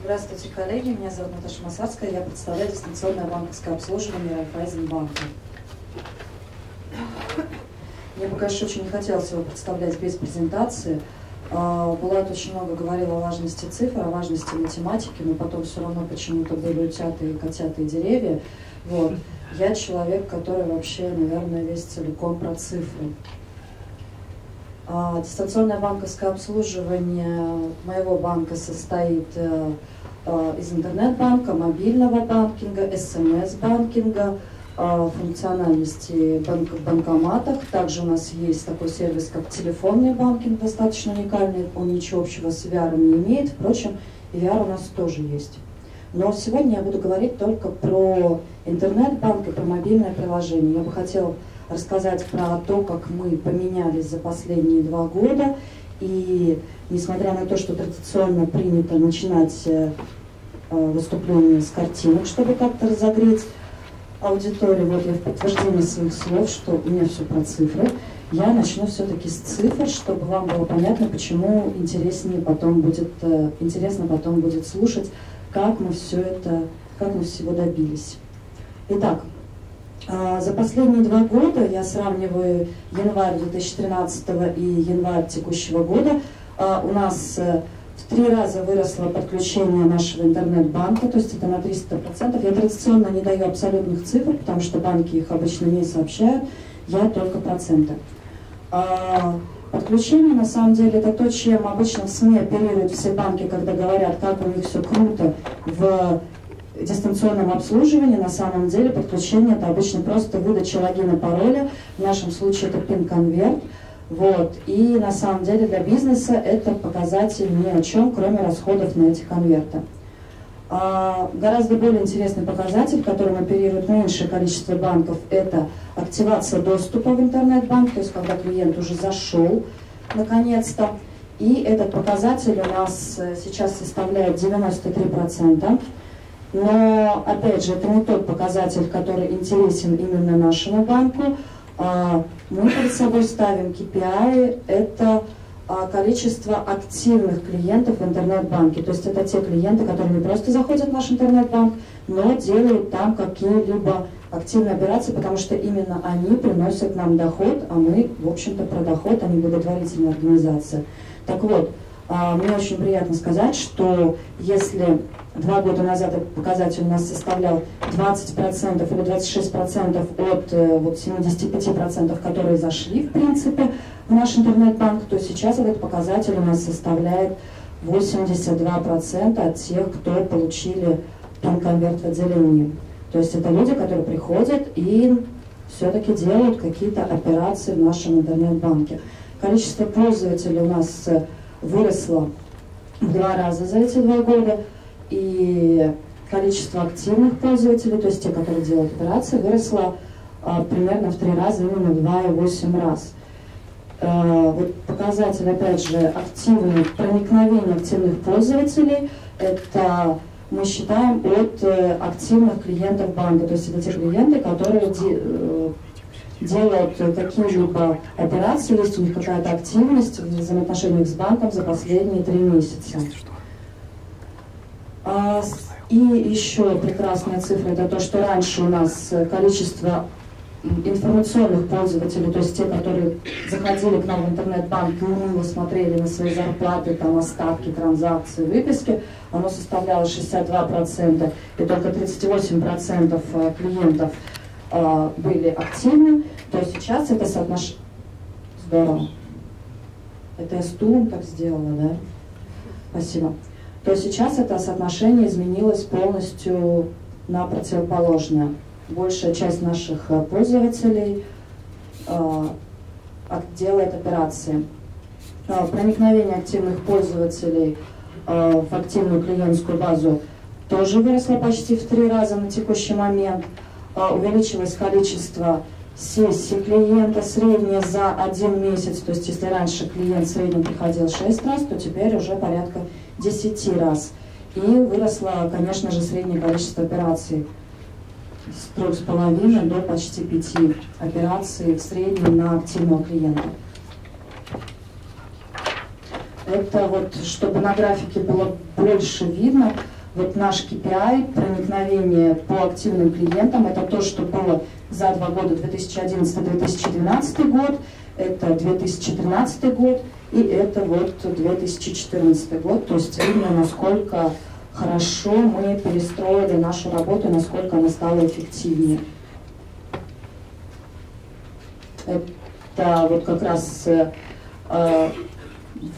Здравствуйте, коллеги. Меня зовут Наташа Масарская. Я представляю дистанционное банковское обслуживание Райфайзенбанка. Мне бы, конечно, очень не хотелось его представлять без презентации. А, Булат очень много говорил о важности цифр, о важности математики, но потом все равно почему-то были утята и котята деревья. Вот. Я человек, который вообще, наверное, весь целиком про цифры. А, дистанционное банковское обслуживание моего банка состоит э, э, из интернет-банка, мобильного банкинга, смс-банкинга, э, функциональности банк в банкоматах. Также у нас есть такой сервис, как телефонный банкинг, достаточно уникальный. Он ничего общего с VR не имеет. Впрочем, VR у нас тоже есть. Но сегодня я буду говорить только про интернет-банк и про мобильное приложение. Я бы хотела рассказать про то, как мы поменялись за последние два года. И несмотря на то, что традиционно принято начинать э, выступление с картинок, чтобы как-то разогреть аудиторию, вот я в подтверждение своих слов, что у меня все про цифры, я начну все-таки с цифр, чтобы вам было понятно, почему интереснее потом будет, э, интересно потом будет слушать, как мы все это, как мы всего добились. Итак, за последние два года, я сравниваю январь 2013 и январь текущего года, а, у нас э, в три раза выросло подключение нашего интернет-банка, то есть это на 300%. Я традиционно не даю абсолютных цифр, потому что банки их обычно не сообщают, я только проценты. А, подключение, на самом деле, это то, чем обычно в СМИ оперируют все банки, когда говорят, как у них все круто в дистанционном обслуживании на самом деле подключение это обычно просто выдача логина пароля, в нашем случае это пин-конверт. Вот. И на самом деле для бизнеса это показатель ни о чем, кроме расходов на эти конверты. А гораздо более интересный показатель, которым оперирует меньшее количество банков, это активация доступа в интернет-банк, то есть когда клиент уже зашел наконец-то. И этот показатель у нас э, сейчас составляет 93%. Но, опять же, это не тот показатель, который интересен именно нашему банку. А, мы перед собой ставим KPI, это а, количество активных клиентов в интернет-банке. То есть это те клиенты, которые не просто заходят в наш интернет-банк, но делают там какие-либо активные операции, потому что именно они приносят нам доход, а мы, в общем-то, про доход, а не благотворительная организация. Так вот, а, мне очень приятно сказать, что если два года назад этот показатель у нас составлял 20% или 26% от э, вот, 75%, которые зашли, в принципе, в наш интернет-банк, то сейчас этот показатель у нас составляет 82% от тех, кто получили пин-конверт в отделении. То есть это люди, которые приходят и все-таки делают какие-то операции в нашем интернет-банке. Количество пользователей у нас э, выросло в два раза за эти два года, и количество активных пользователей, то есть те, которые делают операции, выросло а, примерно в три раза, именно в 2,8 раз. А, вот показатель, опять же, активных, проникновения активных пользователей, это мы считаем от э, активных клиентов банка, то есть это те клиенты, которые э, делают какие-либо операции, есть у них какая-то активность в взаимоотношениях с банком за последние три месяца. А, и еще прекрасная цифра, это то, что раньше у нас количество информационных пользователей, то есть те, которые заходили к нам в интернет-банк, уныло смотрели на свои зарплаты, там остатки, транзакции, выписки, оно составляло 62%, и только 38% э, клиентов э, были активны, то сейчас это соотношение... Здорово. Это я стулом так сделала, да? Спасибо. То сейчас это соотношение изменилось полностью на противоположное. Большая часть наших э, пользователей э, делает операции. Э, проникновение активных пользователей э, в активную клиентскую базу тоже выросло почти в три раза на текущий момент. Э, увеличилось количество сессий клиента среднее за один месяц, то есть если раньше клиент в среднем приходил 6 раз, то теперь уже порядка 10 раз. И выросло, конечно же, среднее количество операций с 3,5 до почти 5 операций в среднем на активного клиента. Это вот, чтобы на графике было больше видно, вот наш KPI, проникновение по активным клиентам, это то, что было за два года, 2011-2012 год, это 2013 год, и это вот 2014 год. То есть видно, насколько хорошо мы перестроили нашу работу, насколько она стала эффективнее. Это вот как раз э, э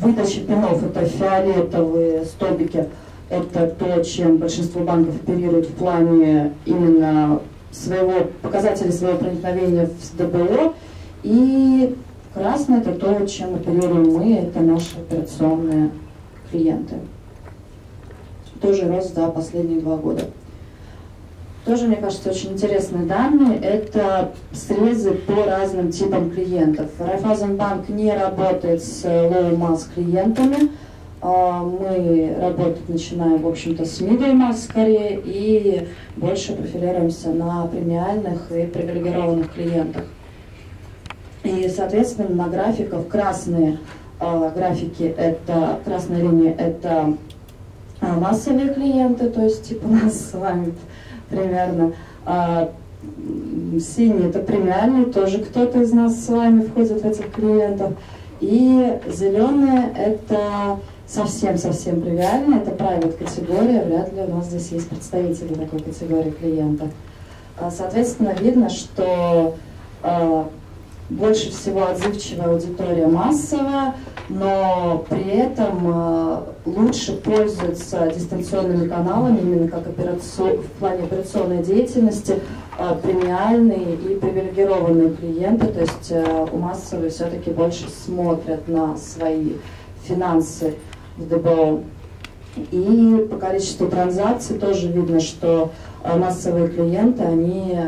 выдача пинов, это фиолетовые столбики, это то, чем большинство банков оперируют в плане именно своего показателя своего проникновения в ДБО. И красное это то, чем оперируем мы, это наши операционные клиенты. Тоже рост за последние два года. Тоже, мне кажется, очень интересные данные. Это срезы по разным типам клиентов. Райфайзенбанк не работает с low-mass клиентами. А, мы работать начинаем, в общем-то, с middle mass скорее и больше профилируемся на премиальных и привилегированных клиентах. И, соответственно, на графиках красные э, графики, это красная линия, это э, массовые клиенты, то есть типа нас с вами примерно. А, синий это премиальный, тоже кто-то из нас с вами входит в этих клиентов. И зеленые это совсем-совсем премиальные, это private категория, вряд ли у нас здесь есть представители такой категории клиентов. Соответственно, видно, что больше всего отзывчивая аудитория массовая, но при этом э, лучше пользуются дистанционными каналами, именно как операцион, в плане операционной деятельности, премиальные и привилегированные клиенты, то есть у массовой все-таки больше смотрят на свои финансы в ДБО. И по количеству транзакций тоже видно, что массовые клиенты, они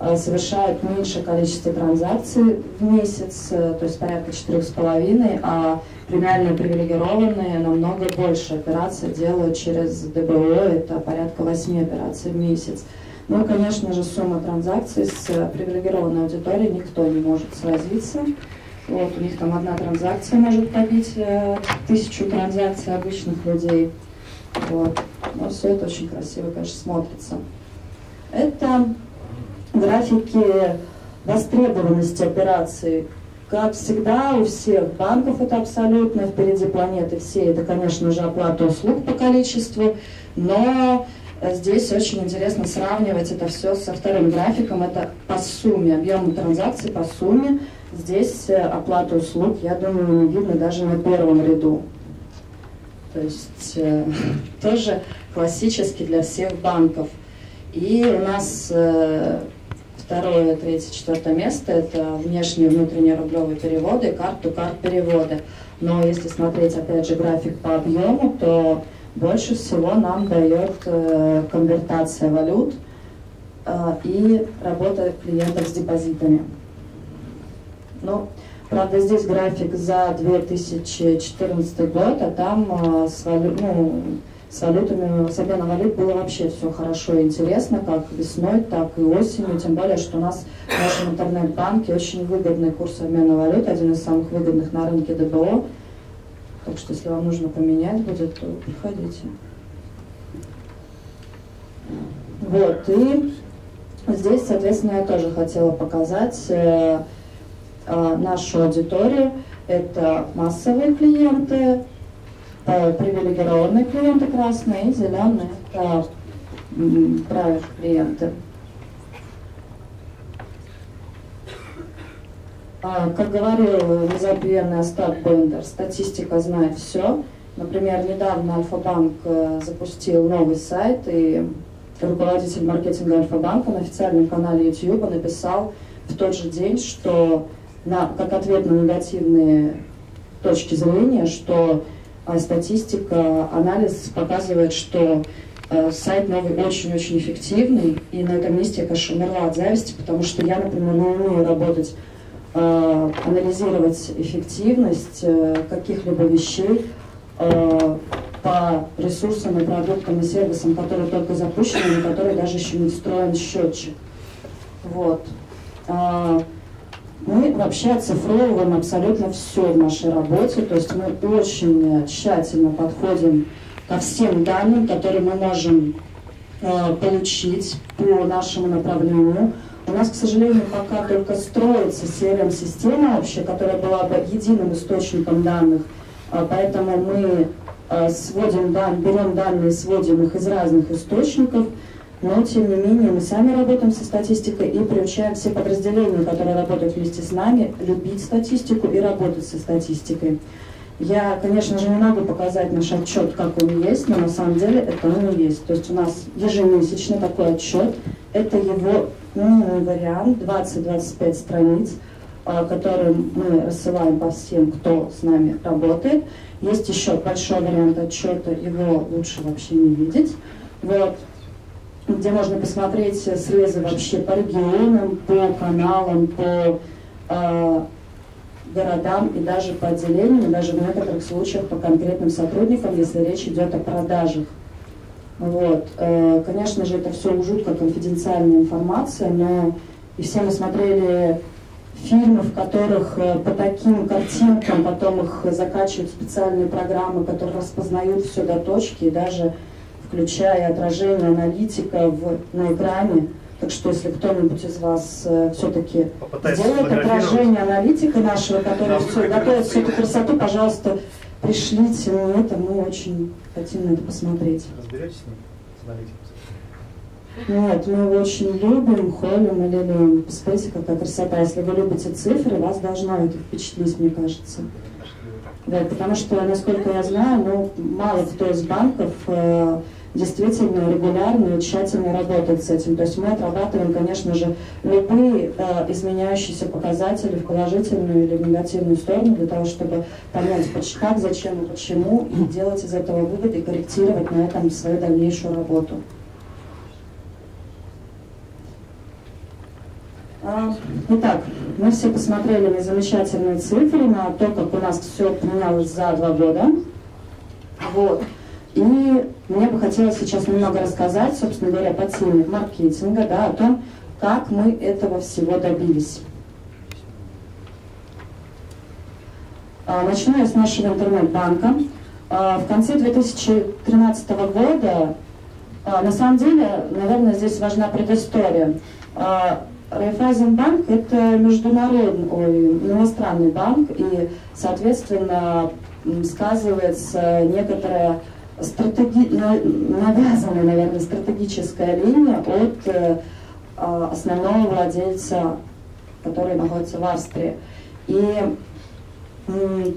Э, совершают меньшее количество транзакций в месяц, э, то есть порядка четырех с половиной, а премиальные привилегированные намного больше операций делают через ДБО, это порядка 8 операций в месяц. Ну и, конечно же, сумма транзакций с привилегированной аудиторией никто не может сразиться. Вот, у них там одна транзакция может побить э, тысячу транзакций обычных людей. Вот. Но все это очень красиво, конечно, смотрится. Это графики востребованности операций. Как всегда, у всех банков это абсолютно впереди планеты все. Это, конечно же, оплата услуг по количеству, но здесь очень интересно сравнивать это все со вторым графиком. Это по сумме, объем транзакций по сумме. Здесь э, оплата услуг, я думаю, не видно даже на первом ряду. То есть э, тоже классический для всех банков. И у нас э, Второе, третье, четвертое место – это внешние и внутренние рублевые переводы, карт-то-карт переводы. Но если смотреть, опять же, график по объему, то больше всего нам дает конвертация валют и работа клиентов с депозитами. Ну, правда, здесь график за 2014 год, а там э, с валют, ну, с валютами, с обменом валют было вообще все хорошо и интересно, как весной, так и осенью, тем более, что у нас в нашем интернет-банке очень выгодный курс обмена валют, один из самых выгодных на рынке ДБО. Так что, если вам нужно поменять будет, то приходите. Вот, и здесь, соответственно, я тоже хотела показать э, нашу аудиторию. Это массовые клиенты, Э, привилегированные клиенты красные и зеленые это правильные клиенты. А, как говорил незабвенный Остап Бендер, статистика знает все. Например, недавно Альфа-банк э, запустил новый сайт, и руководитель маркетинга Альфа-банка на официальном канале YouTube написал в тот же день, что на, как ответ на негативные точки зрения, что а статистика, анализ показывает, что э, сайт новый очень-очень эффективный, и на этом месте я, конечно, умерла от зависти, потому что я, например, не умею работать, э, анализировать эффективность каких-либо вещей по ресурсам и продуктам и сервисам, которые только запущены, на которые даже еще не встроен счетчик. Вот. Мы вообще оцифровываем абсолютно все в нашей работе, то есть мы очень тщательно подходим ко всем данным, которые мы можем э, получить по нашему направлению. У нас, к сожалению, пока только строится CRM-система вообще, которая была бы единым источником данных, э, поэтому мы э, сводим дан, берем данные, сводим их из разных источников, но тем не менее мы сами работаем со статистикой и приучаем все подразделения, которые работают вместе с нами, любить статистику и работать со статистикой. Я, конечно же, не могу показать наш отчет, как он есть, но на самом деле это он и есть. То есть у нас ежемесячный такой отчет, это его минимальный вариант, 20-25 страниц, а, который мы рассылаем по всем, кто с нами работает. Есть еще большой вариант отчета, его лучше вообще не видеть. Вот, где можно посмотреть срезы вообще по регионам, по каналам, по э, городам и даже по отделениям, и даже в некоторых случаях по конкретным сотрудникам, если речь идет о продажах. Вот. Э, конечно же, это все жутко конфиденциальная информация, но и все мы смотрели фильмы, в которых э, по таким картинкам потом их закачивают специальные программы, которые распознают все до точки, и даже включая отражение аналитика в, на экране. Так что, если кто-нибудь из вас э, все-таки сделает отражение аналитика нашего, который все, готовит всю эту красоту, пожалуйста, пришлите мне это, мы очень хотим на это посмотреть. Разберетесь с ним, с аналитиком? Нет, мы его очень любим, холим и лелеем. Посмотрите, какая красота. Если вы любите цифры, вас должно это впечатлить, мне кажется. Да, потому что, насколько я знаю, ну, мало кто из банков э, действительно регулярно и тщательно работает с этим. То есть мы отрабатываем, конечно же, любые э, изменяющиеся показатели в положительную или в негативную сторону для того, чтобы понять, как, зачем и почему, и делать из этого вывод и корректировать на этом свою дальнейшую работу. А, итак, мы все посмотрели на замечательные цифры, на то, как у нас все поменялось за два года. Вот. И мне бы хотелось сейчас немного рассказать, собственно говоря, по теме маркетинга, да, о том, как мы этого всего добились. А, начну я с нашего интернет-банка. А, в конце 2013 года, а, на самом деле, наверное, здесь важна предыстория. Райфайзенбанк – это международный, ой, иностранный банк, и, соответственно, сказывается некоторая стратеги... навязанная, наверное, стратегическая линия от э, а, основного владельца, который находится в Австрии. И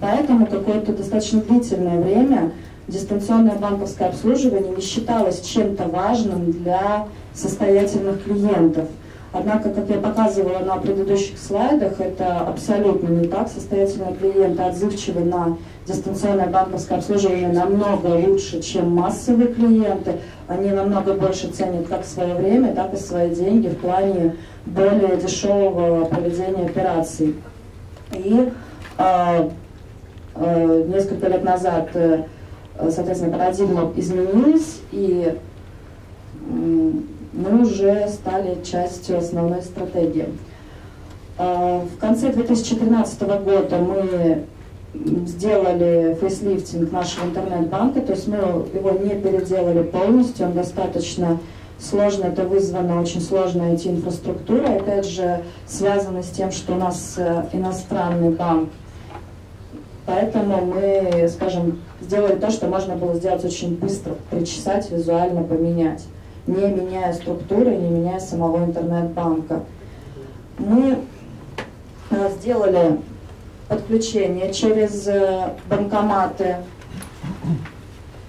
поэтому какое-то достаточно длительное время дистанционное банковское обслуживание не считалось чем-то важным для состоятельных клиентов – Однако, как я показывала на предыдущих слайдах, это абсолютно не так. Состоятельные клиенты отзывчивы на дистанционное банковское обслуживание намного лучше, чем массовые клиенты. Они намного больше ценят как свое время, так и свои деньги в плане более дешевого проведения операций. И э, э, несколько лет назад, э, соответственно, парадигма изменилась, и мы уже стали частью основной стратегии. А, в конце 2013 года мы сделали фейслифтинг нашего интернет-банка, то есть мы его не переделали полностью, он достаточно сложно, это вызвано очень сложной IT-инфраструктурой, опять же, связано с тем, что у нас э, иностранный банк. Поэтому мы, скажем, сделали то, что можно было сделать очень быстро, причесать, визуально поменять не меняя структуры, не меняя самого интернет-банка. Мы э, сделали подключение через э, банкоматы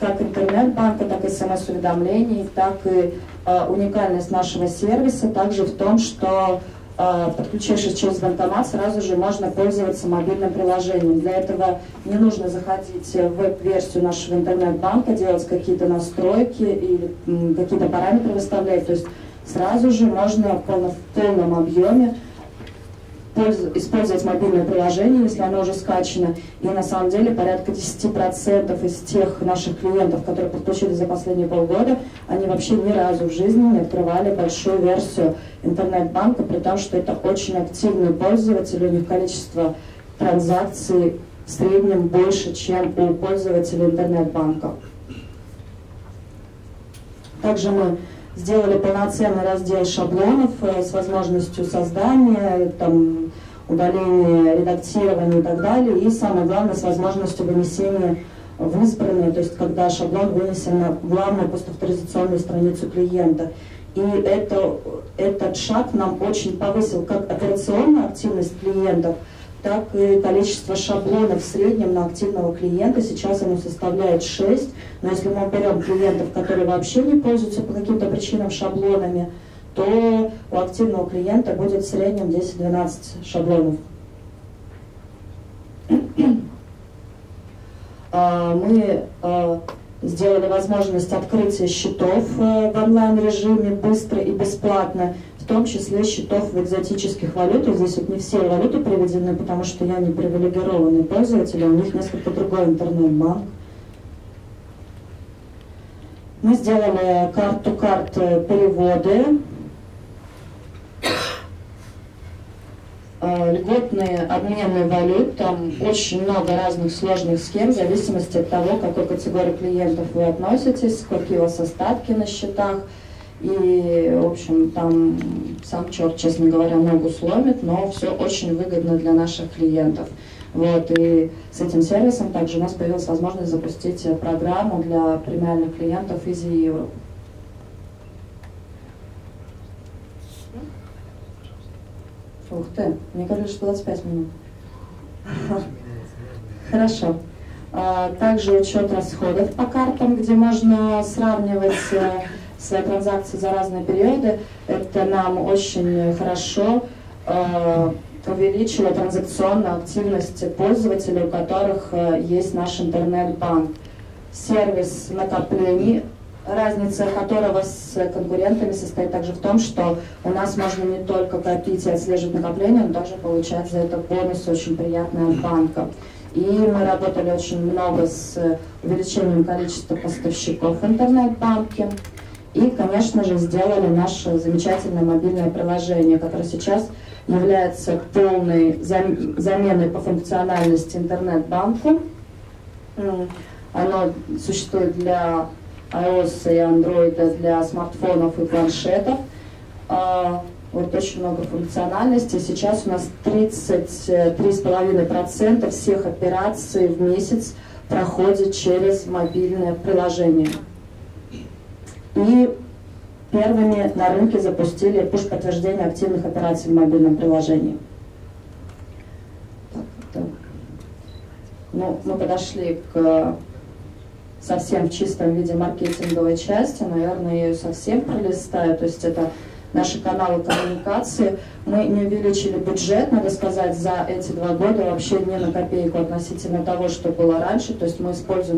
как интернет-банка, так и смс-уведомлений, так и э, уникальность нашего сервиса также в том, что подключившись через банкомат, сразу же можно пользоваться мобильным приложением. Для этого не нужно заходить в веб-версию нашего интернет-банка, делать какие-то настройки или какие-то параметры выставлять. То есть сразу же можно в полном объеме использовать мобильное приложение, если оно уже скачано. И на самом деле порядка 10% из тех наших клиентов, которые подключились за последние полгода, они вообще ни разу в жизни не открывали большую версию интернет-банка, при том, что это очень активные пользователи, у них количество транзакций в среднем больше, чем у пользователей интернет-банка. Также мы сделали полноценный раздел шаблонов э, с возможностью создания, там, удаления, редактирования и так далее. И самое главное, с возможностью вынесения в избранные, то есть когда шаблон вынесен на главную поставторизационную страницу клиента. И это, этот шаг нам очень повысил как операционную активность клиентов, так и количество шаблонов в среднем на активного клиента. Сейчас оно составляет 6, но если мы берем клиентов, которые вообще не пользуются по каким-то причинам шаблонами, то у активного клиента будет в среднем 10-12 шаблонов. А, мы а, сделали возможность открытия счетов э, в онлайн-режиме быстро и бесплатно в том числе счетов в экзотических валютах. Здесь вот не все валюты приведены, потому что я не привилегированный пользователь, а у них несколько другой интернет-банк. Мы сделали карту карт переводы, льготные обменные валют, там очень много разных сложных схем, в зависимости от того, к какой категории клиентов вы относитесь, какие у вас остатки на счетах, и, в общем, там сам черт, честно говоря, ногу сломит, но все очень выгодно для наших клиентов. Вот, и с этим сервисом также у нас появилась возможность запустить программу для премиальных клиентов Easy Europe. Ух ты, мне кажется, что 25 минут. Хорошо. А, также учет расходов по картам, где можно сравнивать э, свои транзакции за разные периоды. Это нам очень хорошо э, увеличило транзакционную активность пользователей, у которых э, есть наш интернет-банк. Сервис накоплений, разница которого с конкурентами состоит также в том, что у нас можно не только копить и отслеживать накопления, но также получать за это бонус очень приятный от банка. И мы работали очень много с увеличением количества поставщиков в интернет-банке. И, конечно же, сделали наше замечательное мобильное приложение, которое сейчас является полной заменой по функциональности интернет-банку. Оно существует для iOS и Android, для смартфонов и планшетов. А, вот очень много функциональности. Сейчас у нас 33,5% всех операций в месяц проходит через мобильное приложение. И первыми на рынке запустили пуш-подтверждение активных операций в мобильном приложении. Ну, мы подошли к совсем в чистом виде маркетинговой части, наверное, я ее совсем пролистаю, то есть это наши каналы коммуникации. Мы не увеличили бюджет, надо сказать, за эти два года вообще не на копейку относительно того, что было раньше, то есть мы используем